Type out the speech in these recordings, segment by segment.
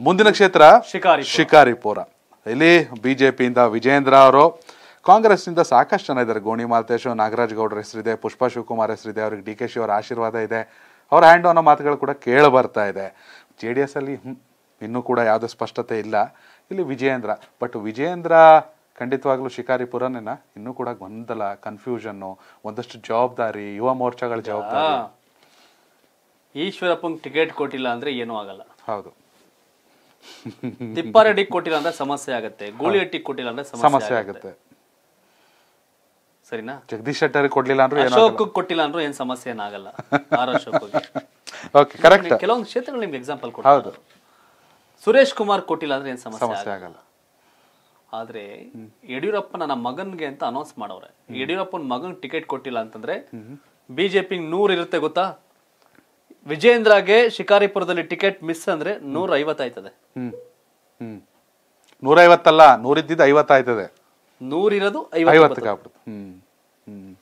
ಮುಂದಿನ ಕ್ಷೇತ್ರ ಶಿಕಾರಿ ಶಿಕಾರಿಪುರ. ಇಲ್ಲಿ ಬಿಜೆಪಿಯಿಂದ ವಿಜೇಂದ್ರ ಅವರು ಕಾಂಗ್ರೆಸ್ನಿಂದ ಸಾಕಷ್ಟು ಜನ ಇದ್ದಾರೆ. ಗೋಣಿ ಮಾಲ್ತೇಶ್ ನಾಗರಾಜ್ ಗೌಡ್ರ ಹೆಸರಿದೆ ಪುಷ್ಪಾ ಶಿವಕುಮಾರ್ ಹೆಸರಿದೆ ಅವ್ರಿಗೆ ಡಿ ಕೆ ಶಿ ಅವರ ಆಶೀರ್ವಾದ ಇದೆ. ಅವ್ರ ಹ್ಯಾಂಡ್ ಅನ್ನೋ ಮಾತುಗಳು ಕೂಡ ಕೇಳಿ ಬರ್ತಾ ಇದೆ. ಜೆ ಡಿ ಎಸ್ ಅಲ್ಲಿ ಹ್ಮ್, ಇನ್ನೂ ಕೂಡ ಯಾವುದೇ ಸ್ಪಷ್ಟತೆ ಇಲ್ಲ. ಇಲ್ಲಿ ವಿಜಯೇಂದ್ರ ಬಟ್ ವಿಜಯೇಂದ್ರ ಖಂಡಿತವಾಗ್ಲೂ ಶಿಕಾರಿಪುರನೇನ? ಇನ್ನೂ ಕೂಡ ಗೊಂದಲ ಕನ್ಫ್ಯೂಷನ್ನು ಒಂದಷ್ಟು ಜವಾಬ್ದಾರಿ ಯುವ ಮೋರ್ಚಾಗಳ ಜವಾಬ್ದಾರಿ. ಈಶ್ವರಪ್ಪಂಗೆ ಟಿಕೆಟ್ ಕೊಟ್ಟಿಲ್ಲ ಅಂದ್ರೆ ಏನೂ ಆಗಲ್ಲ. ಹೌದು. ತಿಪ್ಪಾರೆಡ್ಡಿ ಕೊಟ್ಟಿಲ್ಲ ಅಂದ್ರೆ ಸಮಸ್ಯೆ ಆಗತ್ತೆ. ಗೂಳಿಹಟ್ಟಿ ಕೊಟ್ಟಿಲ್ಲ ಅಂದ್ರೆ ಸಮಸ್ಯೆ ಆಗುತ್ತೆ. ಸರಿನಾ? ಜಗದೀಶ್ ಶೆಟ್ಟರ್ ಕೊಡ್ಲಿಲ್ಲ ಅಂದ್ರೆ ಅಶೋಕ್ ಕೊಟ್ಟಿಲ್ಲ ಅಂದ್ರೆ ಏನ್ ಸಮಸ್ಯೆ ಏನಾಗಲ್ಲ ಆರ್ ಅಶೋಕ್ ಓಕೆ ಕರೆಕ್ಟ್ ಕೆಲವೊಂದು ಕ್ಷೇತ್ರಗಳು ನಿಮ್ಗೆ ಎಕ್ಸಾಂಪಲ್ ಹೌದು. ಸುರೇಶ್ ಕುಮಾರ್ ಕೊಟ್ಟಿಲ್ಲ ಅಂದ್ರೆ ಏನ್ ಸಮಸ್ಯೆ ಸಮಸ್ಯೆ ಆಗಲ್ಲ. ಆಗಲ್ಲ. ಆದ್ರೆ ಯಡಿಯೂರಪ್ಪ ನನ್ನ ಮಗನ್ಗೆ ಅಂತ ಅನೌನ್ಸ್ ಮಾಡವ್ರೆ. ಯಡಿಯೂರಪ್ಪನ ಮಗನ್ ಟಿಕೆಟ್ ಕೊಟ್ಟಿಲ್ಲ ಅಂತಂದ್ರೆ ಬಿಜೆಪಿ ನೂರ್ ಇರುತ್ತೆ ಗೊತ್ತಾ? ವಿಜೇಂದ್ರಗೆ ಶಿಕಾರಿಪುರದಲ್ಲಿ ಟಿಕೆಟ್ ಮಿಸ್ ಅಂದ್ರೆ ನೂರ ಐವತ್ತಾಯ್ತದೆ ಹ್ಮ್ ಹ್ಮ್. ನೂರೈವತ್ತಲ್ಲ ನೂರಿದ್ದಿದ್ದು ಐವತ್ತಾಯ್ತದೆ. ನೂರಿರೋದು ಐವತ್ತಕ್ಕೆ ಆಗ್ಬಿಡುತ್ತೆ ಹ್ಮ್ ಹ್ಮ್.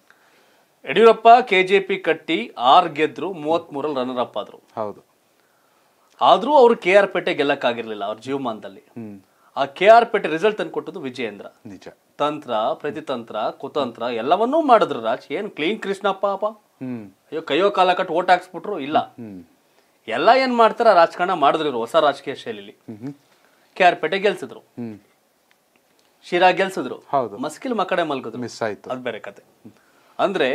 ಯಡಿಯೂರಪ್ಪ ಕೆಜೆಪಿ ಕಟ್ಟಿ ಆರ್ ಗೆದ್ರು ಮೂವತ್ ಮೂರಲ್ಲಿ ರನ್ನರ್ ಅಪ್ ಆದ್ರು. ಹೌದು. ಆದ್ರೂ ಅವ್ರು ಕೆ ಆರ್ ಪೇಟೆ ಗೆಲ್ಲಕ್ಕಾಗಿರ್ಲಿಲ್ಲ ಅವ್ರ ಜೀವಮಾನದಲ್ಲಿ. ಹ್ಮ್. ಆ ಕೆ ಆರ್ ಪೇಟೆ ರಿಸಲ್ಟ್ ತಂದು ಕೊಟ್ಟದ್ದು ವಿಜಯೇಂದ್ರ. ನಿಜ. ತಂತ್ರ ಪ್ರತಿತಂತ್ರ ಕುತಂತ್ರ ಎಲ್ಲವನ್ನೂ ಮಾಡಿದ್ರು ರಾಜ್. ಏನ್ ಕ್ಲೀನ್ ಕೃಷ್ಣಪ್ಪ ಅಪ್ಪ ಅಯ್ಯೋ ಕೈಯೋ ಕಾಲ ಕಟ್ಟು ಓಟ್ ಹಾಕ್ಸ್ಬಿಟ್ರು? ಇಲ್ಲ. ಎಲ್ಲ ಏನ್ ಮಾಡ್ತಾರ ರಾಜಕಾರಣ ಮಾಡಿದ್ರು ಇವ್ರು ಹೊಸ ರಾಜಕೀಯ ಶೈಲಿಲಿ. ಕೆ ಆರ್ ಪೇಟೆ ಗೆಲ್ಸಿದ್ರು. ಶಿರಾ ಗೆಲ್ಸಿದ್ರು. ಹೌದು. ಮಸ್ಕಿಲ್ ಮಕ್ಕಡೆ ಮಲ್ಗಿದ್ರು. ಮಿಸ್ ಆಯ್ತು. ಅದ್ ಬೇರೆ ಕತೆ. ಅಂದ್ರೆ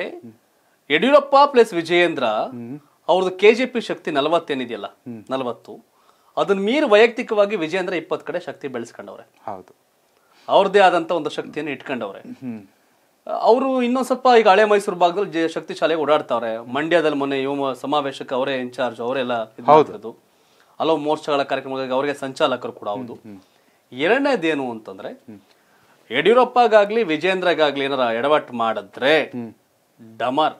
ಯಡಿಯೂರಪ್ಪ ಪ್ಲಸ್ ವಿಜಯೇಂದ್ರ ಅವ್ರದ್ದು ಕೆಜೆಪಿ ಶಕ್ತಿ ನಲವತ್ತೇನಿದೆಯಲ್ಲ? ನಲವತ್ತು. ಅದನ್ನ ಮೀರಿ ವೈಯಕ್ತಿಕವಾಗಿ ವಿಜೇಂದ್ರ ಇಪ್ಪತ್ತು ಕಡೆ ಶಕ್ತಿ ಬೆಳೆಸ್ಕೊಂಡವ್ರೆ. ಹೌದು. ಅವ್ರದ್ದೇ ಆದಂತ ಒಂದು ಶಕ್ತಿಯನ್ನು ಇಟ್ಕೊಂಡವ್ರೆ. ಅವರು ಇನ್ನೊಂದು ಸ್ವಲ್ಪ ಈಗ ಹಳೆ ಮೈಸೂರು ಭಾಗದಲ್ಲಿ ಶಾಲೆಗೆ ಓಡಾಡ್ತಾವ್ರೆ. ಮಂಡ್ಯದಲ್ಲಿ ಮೊನ್ನೆ ಯುವ ಸಮಾವೇಶಕ್ಕೆ ಅವರೇ ಇನ್ಚಾರ್ಜ್ ಅವರೆಲ್ಲ ಇದು ಹಲವು ಮೋರ್ಚಾಗಳ ಕಾರ್ಯಕ್ರಮಗಳಿಗೆ ಅವರಿಗೆ ಸಂಚಾಲಕರು ಕೂಡ ಹೌದು. ಎರಡನೇದೇನು ಅಂತಂದ್ರೆ ಯಡಿಯೂರಪ್ಪಗಾಗ್ಲಿ ವಿಜೇಂದ್ರಗಾಗ್ಲಿ ಏನಾರ ಎಡವಟ್ಟು ಮಾಡಿದ್ರೆ ಡಮರ್.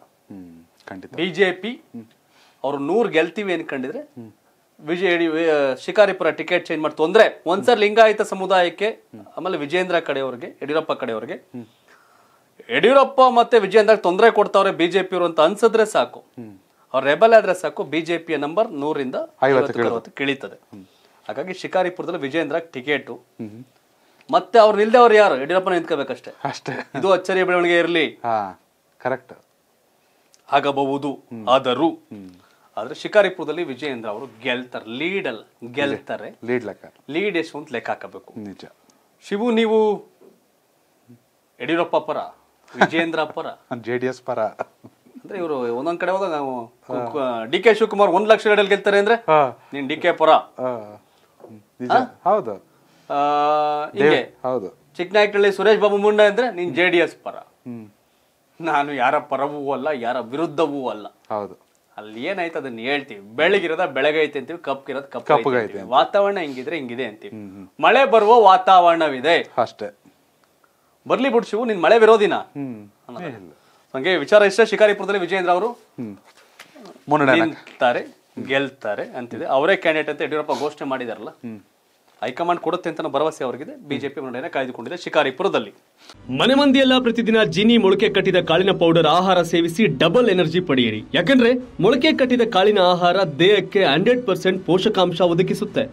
ಬಿಜೆಪಿ ಅವ್ರು ನೂರ್ ಗೆಲ್ತೀವಿ ಅನ್ಕೊಂಡಿದ್ರೆ ವಿಜಯ ಶಿಕಾರಿಪುರ ಟಿಕೆಟ್ ಚೇಂಜ್ ಮಾಡಿ ತೊಂದ್ರೆ ಒಂದ್ಸರ್ ಲಿಂಗಾಯತ ಸಮುದಾಯಕ್ಕೆ ಆಮೇಲೆ ವಿಜೇಂದ್ರ ಕಡೆಯವ್ರಿಗೆ ಯಡಿಯೂರಪ್ಪ ಕಡೆಯವ್ರಿಗೆ. ಯಡಿಯೂರಪ್ಪ ಮತ್ತೆ ವಿಜೇಂದ್ರ ತೊಂದರೆ ಕೊಡ್ತಾವ್ರೆ ಬಿಜೆಪಿ ಅವರು ಅಂತ ಅನ್ಸಿದ್ರೆ ಸಾಕು. ಅವ್ರ ರೆಬಲ್ ಆದ್ರೆ ಸಾಕು ಬಿಜೆಪಿಯ ನಂಬರ್ ನೂರಿಂದ ಐವತ್ತು ಕಿಳಿತದೆ. ಹಾಗಾಗಿ ಶಿಕಾರಿಪುರದಲ್ಲಿ ವಿಜೇಂದ್ರ ಟಿಕೆಟ್. ಮತ್ತೆ ಅವ್ರು ನಿಲ್ದೆ ಅವ್ರು ಯಾರು? ಯಡಿಯೂರಪ್ಪ ನಿಂತ್ಕೋಬೇಕಷ್ಟೇ. ಅಷ್ಟೇ. ಇದು ಅಚ್ಚರಿಯ ಬೆಳವಣಿಗೆ ಇರಲಿ. ಕರೆಕ್ಟ್ ಆಗಬಹುದು. ಆದರೂ ಆದ್ರೆ ಶಿಕಾರಿಪುರದಲ್ಲಿ ವಿಜಯೇಂದ್ರ ಅವರು ಗೆಲ್ತಾರೆ ಲೀಡ್ ಅಲ್ಲ ಗೆಲ್ತಾರೆ ಲೀಡ್ ಲೆಕ್ಕ. ಲೀಡ್ ಎಷ್ಟು ಅಂತ ಲೆಕ್ಕ ಹಾಕಬೇಕು. ನಿಜ. ಶಿವು ನೀವು ಯಡಿಯೂರಪ್ಪ ಪರ ವಿಜಯೇಂದ್ರ ಪರ? ಜೆ ಡಿ ಎಸ್ ಪರ. ಅಂದ್ರೆ ಇವರು ಒಂದೊಂದ್ ಕಡೆ ಹೋದಾಗ ನಾವು ಡಿ ಕೆ ಶಿವಕುಮಾರ್ ಒಂದ್ ಲಕ್ಷ ಲೀಡಲ್ಲಿ ಗೆಲ್ತಾರೆ ಅಂದ್ರೆ ನೀನ್ ಡಿ ಕೆ ಪರ. ನಿಜ. ಹೌದು. ಹಿಂಗೆ. ಹೌದು. ಚಿಕ್ಕನಾಯ್ಕಳ್ಳಿ ಸುರೇಶ್ ಬಾಬು ಮುಂಡ ಅಂದ್ರೆ ನೀನ್ ಜೆ ಡಿ ಎಸ್ ಪರ. ನಾನು ಯಾರ ಪರವೂ ಅಲ್ಲ ಯಾರ ವಿರುದ್ಧವೂ ಅಲ್ಲ. ಹೌದು. ಅಲ್ಲಿ ಏನಾಯ್ತು? ಅದನ್ನ ಹೇಳ್ತೀವಿ. ಬೆಳಗಿರೋದ ಬೆಳಗೈತೆ ಅಂತೀವಿ ಕಪ್ಗಿರೋದು ಕಪ್ಪು ವಾತಾವರಣ ಹಿಂಗಿದ್ರೆ ಹಿಂಗಿದೆ ಅಂತೀವಿ. ಮಳೆ ಬರುವ ವಾತಾವರಣವಿದೆ. ಅಷ್ಟೇ. ಬರ್ಲಿ ಬಿಡ್ಸು ಶಿವು ನಿನ್ ಮಳೆ ವಿರೋಧಿನ. ಇಲ್ಲ. ಹಂಗೆ ವಿಚಾರ ಇಷ್ಟ ಶಿಕಾರಿಪುರದಲ್ಲಿ ವಿಜಯೇಂದ್ರ ಅವರು. ಗೆಲ್ತಾರೆ ಅಂತಿದೆ. ಅವರೇ ಕ್ಯಾಂಡಿಡೇಟ್ ಅಂತ ಯಡಿಯೂರಪ್ಪ ಘೋಷಣೆ ಮಾಡಿದಾರಲ್ಲ. ಹೈಕಮಾಂಡ್ ಕೊಡುತ್ತೆ ಅಂತ ಭರವಸೆ ಅವರಿಗಿದೆ. ಬಿಜೆಪಿ ಮುನ್ನಡೆಯನ್ನು ಕಾಯ್ದುಕೊಂಡಿದೆ ಶಿಕಾರಿಪುರದಲ್ಲಿ. ಮನೆ ಮಂದಿಯೆಲ್ಲ ಪ್ರತಿದಿನ ಜೀನಿ ಮೊಳಕೆ ಕಟ್ಟಿದ ಕಾಳಿನ ಪೌಡರ್ ಆಹಾರ ಸೇವಿಸಿ ಡಬಲ್ ಎನರ್ಜಿ ಪಡೆಯಿರಿ. ಯಾಕಂದ್ರೆ ಮೊಳಕೆ ಕಟ್ಟಿದ ಕಾಳಿನ ಆಹಾರ ದೇಹಕ್ಕೆ ಹಂಡ್ರೆಡ್ ಪರ್ಸೆಂಟ್ ಪೋಷಕಾಂಶ ಒದಗಿಸುತ್ತೆ.